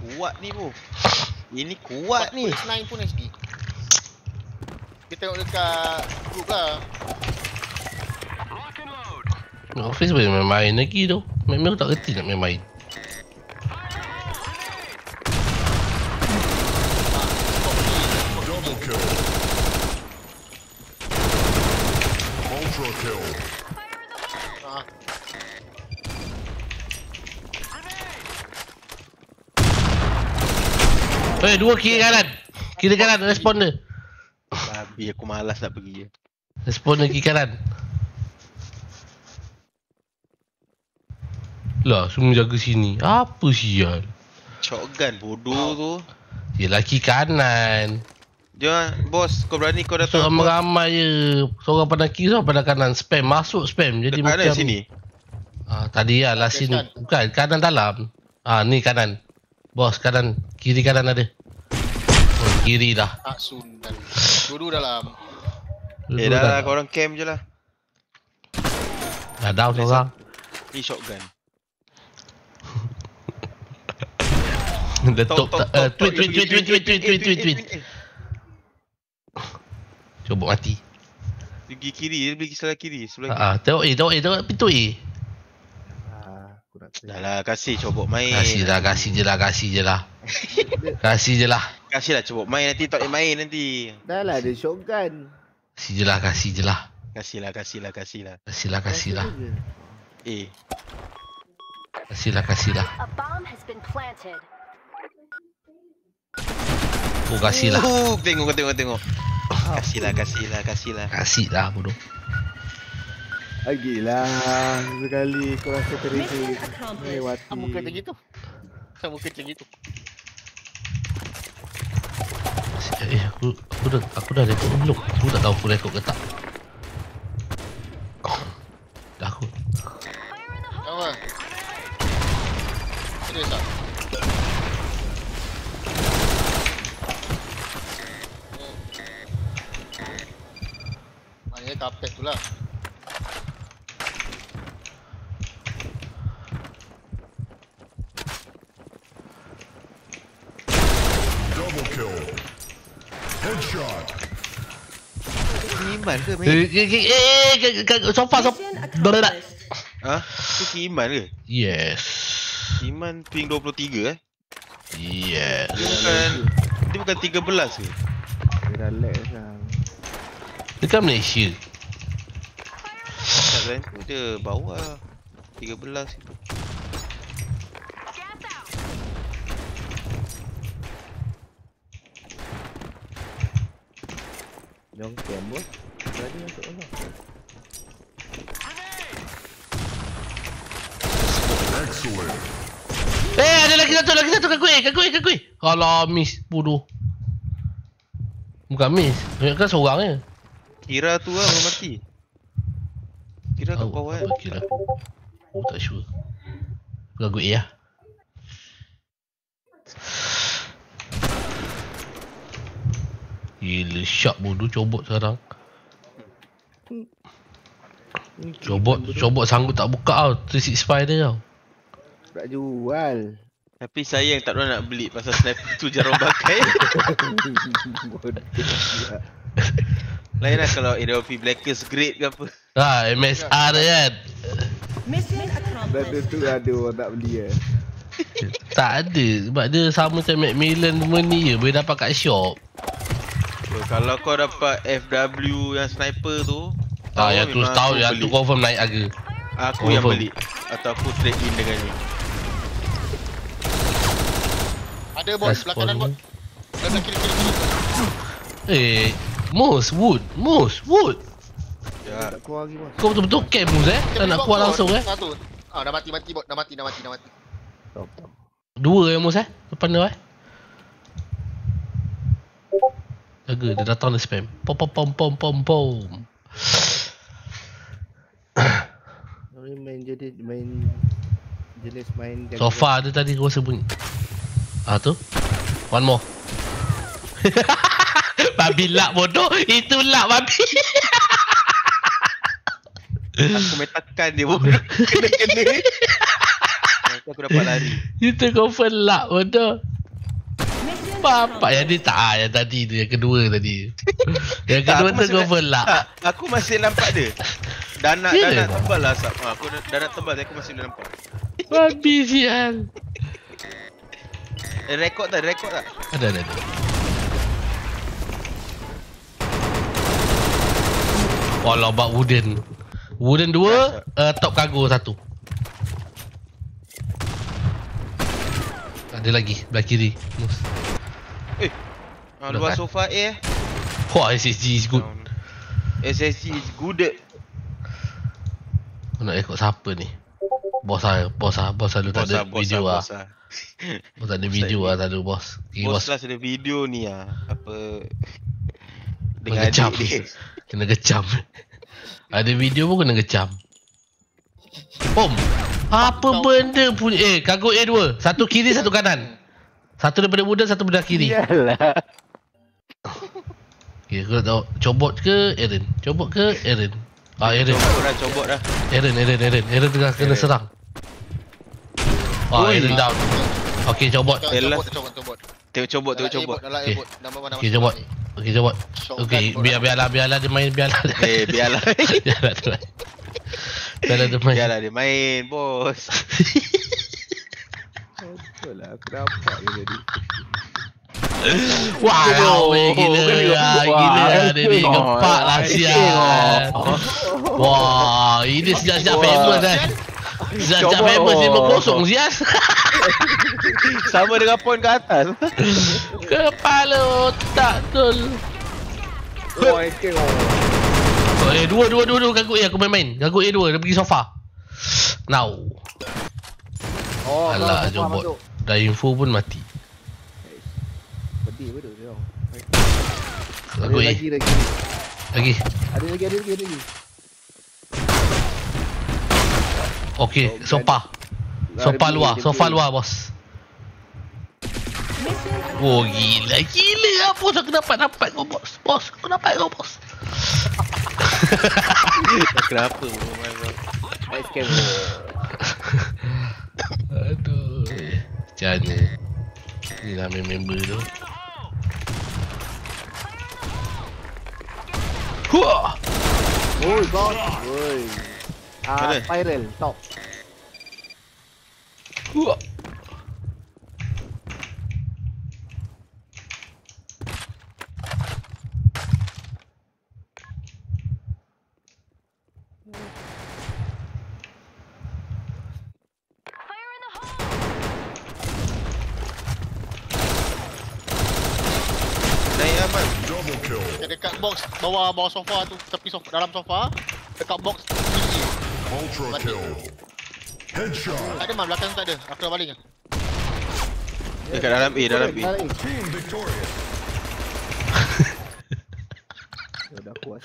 kuat ni bro. Ini kuat ni. PS9 pun HD. Kita tengok dekat group lah. Office boleh main-main lagi tu. Memang tak kerti nak main-main. Double kill. Ultra kill. Eh, dua kiri kanan. Kiri kanan respon dia. Babi aku malas nak pergi. Respon dia kiri kanan. Lah, semua jaga sini. Apa sial? Shotgun bodoh tu. Yelah kiri kanan. Jangan bos kau berani kau datang. Bos. ramai je. Seorang pandang kiri, seorang pandang kanan. Spam, masuk spam. Jadi Dekat mana macam sini? Ah, tadi lah last Yes, sini. Bukan, kanan dalam. Ah, ni kanan. Bos, kanan. Kiri kanan ada. Oh, kiri dah. tak sundan. Dulu dalam. Eh dah lah kau orang camp je lah. Dah down seorang. Ni shotgun. Letup tak. eh, tok, Tweet, tweet, tweet, tweet, tweet, tweet, tweet, tweet, tweet. eh. Cuba mati. Pergi kiri, dia pergi sebelah kiri, sebelah kiri. Ah, tengok A, tengok A, tengok pintu A. Ah, Dah lah, kasih cobok main. Kasih lah, kasih je lah, kasih je lah. Kasih je lah. Kasih lah cobok main nanti tak boleh main nanti. Dah lah ada shotgun. Kasih je lah, kasih je lah. Kasih lah, kasih lah, kasih lah. Kasih lah, kasih lah. Eh, Kasih lah, kasih lah. Oh, kasih lah. Uh, tengok, tengok, tengok. Kasih lah, kasih lah, kasih lah. Kasih lah, bodoh. Lagilah sekali kau rasa accomplished. melewati. Kamu kerja gitu. Kamu kerja gitu. Eh, aku, aku dah, aku dah rekod belum? Aku tak tahu aku rekod ke tak. Dah aku. Apa? Serius tak? Maknanya kapet tu lah. Double kill. Iman ke main? Eh, eh, eh, eh, eh, eh, sofa, sofa. Blablabla. accomplished. Ha? Tu Iman ke? Yes. Iman ping 23 eh? Yes. Dia bukan dia bukan 13 ke? Dia dah lag sekarang. Dekat Malaysia. Tak kan? Tu dia bawah 13 itu. Jom camp. Berani masuk Allah. Excellent. Eh, ada lagi satu, lagi satu kuih, kat kuih. Kalau miss, bodoh. Bukan miss. Kan seorang je. Kira tu lah belum mati. Kira Oh, bawah kan? kira? Oh, tak sure. Bukan kuih ya. Gila, sharp bodoh cobot sekarang. Cobot, cobot sanggup tak buka tau. 365 dia tau. Tak jual. Tapi sayang tak ada nak beli pasal sniper tu jarang pakai. Lain lah kalau AWP Blackers grade ke apa. Ha, MSR dia kan. Benda tu ada orang tak beli eh. Tak ada. Sebab dia sama macam Macmillan semua ni je. Boleh dapat kat shop. Kalau kau dapat FW yang sniper tu, Ah, yang tu tahu yang tu confirm naik harga. Aku yang confirm. beli atau aku trade in dengan ni. Ada bot, sebelah kanan bot. Sebelah kiri kiri kiri. Eh, Mus, Wood, Mus, Wood. Ya. Kau betul-betul camp Mus eh? Tak nak keluar langsung eh? Satu. Ah, dah mati mati bot, dah mati dah mati dah mati. Dua yang Mus eh? Depan dia eh? Jaga, dia datang dia spam. Pom pom pom pom pom pom. Ni main jadi main jenis main jaga- Sofa dia tadi kau rasa bunyi. Ah tu. One more. babi lak bodoh. Itu lak babi. Aku main tekan dia pun kena-kena. Aku dapat lari. Itu confirm lak bodoh. Bapak yang dia tak ah, Yang tadi tu Yang kedua tadi Yang kedua tu kau belak aku masih nampak dia. Dah nak, Ya dah nak tebal lah Sab. Ha, aku dah, nak tebal aku masih boleh nampak. Babi sial Eh, rekod tak? Rekod tak? Ada ada ada Walau bak wooden Wooden dua uh, Top cargo satu Ada lagi Belah kiri Mus. Ha, luar Dekat. sofa A eh. Wah SSG is good SSG is good. Aku nak ikut siapa ni Bos lah Bos lah Bos selalu tak ada video lah Bos lah. Bos tak ada video lah Tak ada bos Bos bos lah ada video ni ah. Apa dengan dia. Kena gecam Ada video pun kena gecam Om Apa benda punya Eh cargo A2 Satu kiri satu kanan Satu daripada muda Satu daripada kiri Iyalah. Okay aku nak tahu Cobot ke Aaron Cobot ke Aaron Ah Aaron Cobot dah, cobot dah. Aaron Aaron Aaron Aaron tengah kena Aaron. serang Ah Oi. Aaron down Okay cobot Cobot, cobot, cobot, cobot. Tengok cobot, tengok cobot. dalam Okay. cobot? Okay cobot Okay biar biarlah biarlah dia main Biarlah Eh, biarlah. Biarlah dia main Biarlah dia main biarlah dia main, bos. Betul lah. Aku nampak je tadi. Wow, weh, gila Wah, lah, gila lah dia ni gempak lah sial. Wah, ini sejak-sejak Wah. famous kan. Sejak-sejak famous 5-0 sial. Sama dengan point ke atas. Kepala otak. Wah, tengok. Oh, eh, dua, dua, dua, dua, gagut A aku main-main. Gagut A dua, dia pergi sofa. Now. Oh, Alah, kau jobot. Dah info pun mati. Pedih betul dia. orang. Ada Gagut A. lagi lagi. Lagi. Ada lagi, ada lagi, ada lagi. Okey, sofa. Sofa Ada luar, ada sofa ada. luar bos. Oh gila, gila lah bos aku dapat dapat kau bos. Bos, aku dapat kau bos. Kenapa? Oh my Macam mana? Ni lah main member tu. Huah! Oi, bos. Oi. Ah, Mana? spiral top. Huah! Naik aman. Double kill. Yang dekat box bawah bawah sofa tu, tepi sofa dalam sofa, dekat box tinggi. Ultra Mati. kill. Headshot. Tak ada man belakang tak ada. Aku dah baling. Dekat dalam A, dalam A. Dalam A. Team victorious. Ya, dah puas.